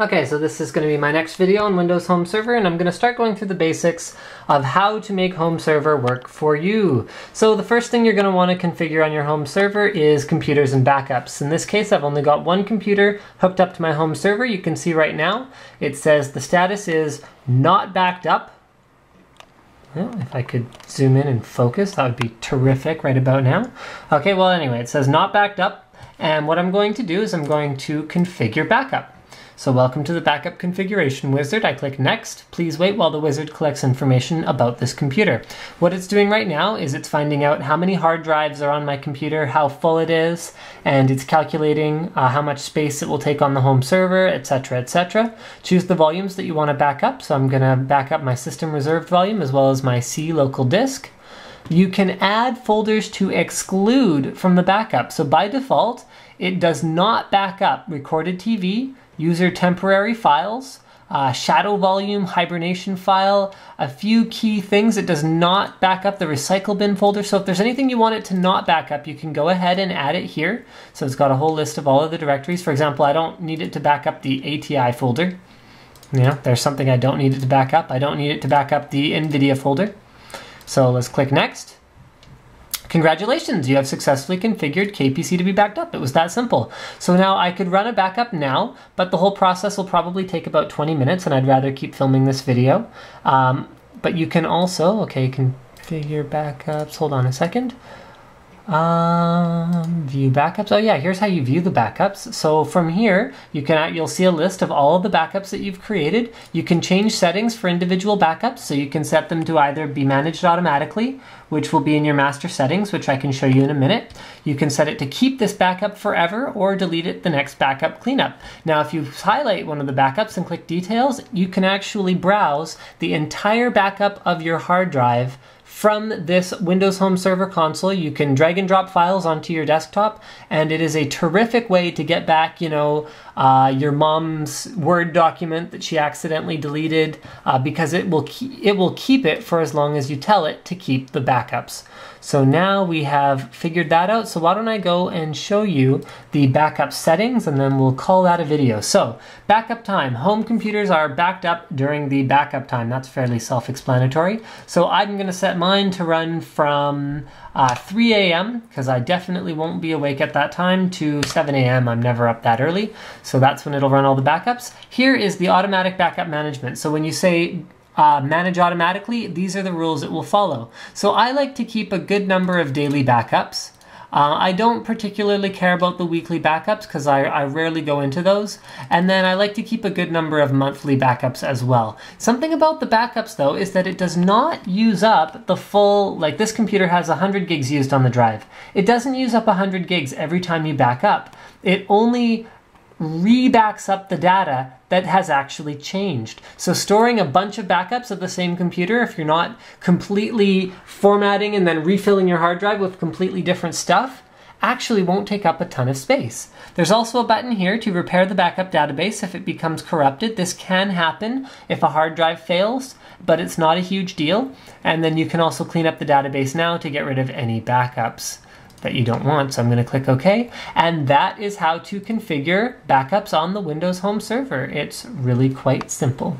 Okay, so this is going to be my next video on Windows Home Server, and I'm going to start going through the basics of how to make Home Server work for you. So the first thing you're going to want to configure on your home server is computers and backups. In this case, I've only got one computer hooked up to my home server. You can see right now, it says the status is not backed up. Well, if I could zoom in and focus, that would be terrific right about now. Okay, well anyway, it says not backed up, and what I'm going to do is I'm going to configure backup. So welcome to the backup configuration wizard. I click next. Please wait while the wizard collects information about this computer. What it's doing right now is it's finding out how many hard drives are on my computer, how full it is, and it's calculating uh, how much space it will take on the home server, etc, etc. Choose the volumes that you want to back up. So I'm going to back up my system reserved volume as well as my C local disk. You can add folders to exclude from the backup. So by default, it does not back up recorded TV, user temporary files, uh, shadow volume, hibernation file, a few key things. It does not back up the recycle bin folder. So if there's anything you want it to not back up, you can go ahead and add it here. So it's got a whole list of all of the directories. For example, I don't need it to back up the ATI folder. You know, there's something I don't need it to back up. I don't need it to back up the NVIDIA folder. So let's click next. Congratulations, you have successfully configured KPC to be backed up. It was that simple. So now I could run a backup now, but the whole process will probably take about 20 minutes and I'd rather keep filming this video. Um, but you can also, okay, configure backups. Hold on a second. Um, view backups. Oh yeah, here's how you view the backups. So from here, you can you'll see a list of all of the backups that you've created. You can change settings for individual backups, so you can set them to either be managed automatically, which will be in your master settings, which I can show you in a minute. You can set it to keep this backup forever or delete it the next backup cleanup. Now, if you highlight one of the backups and click details, you can actually browse the entire backup of your hard drive from this Windows Home Server console, you can drag and drop files onto your desktop, and it is a terrific way to get back, you know, uh, your mom's Word document that she accidentally deleted, uh, because it will it will keep it for as long as you tell it to keep the backups. So now we have figured that out. So why don't I go and show you the backup settings and then we'll call that a video. So backup time, home computers are backed up during the backup time. That's fairly self-explanatory. So I'm gonna set mine to run from uh, 3 a.m. because I definitely won't be awake at that time to 7 a.m. I'm never up that early. So that's when it'll run all the backups. Here is the automatic backup management. So when you say uh, manage automatically, these are the rules it will follow. So I like to keep a good number of daily backups. Uh, I don't particularly care about the weekly backups because I, I rarely go into those. And then I like to keep a good number of monthly backups as well. Something about the backups though is that it does not use up the full, like this computer has 100 gigs used on the drive. It doesn't use up 100 gigs every time you back up. It only rebacks up the data that has actually changed. So storing a bunch of backups of the same computer, if you're not completely formatting and then refilling your hard drive with completely different stuff, actually won't take up a ton of space. There's also a button here to repair the backup database if it becomes corrupted. This can happen if a hard drive fails, but it's not a huge deal. And then you can also clean up the database now to get rid of any backups that you don't want. So I'm going to click OK. And that is how to configure backups on the Windows Home Server. It's really quite simple.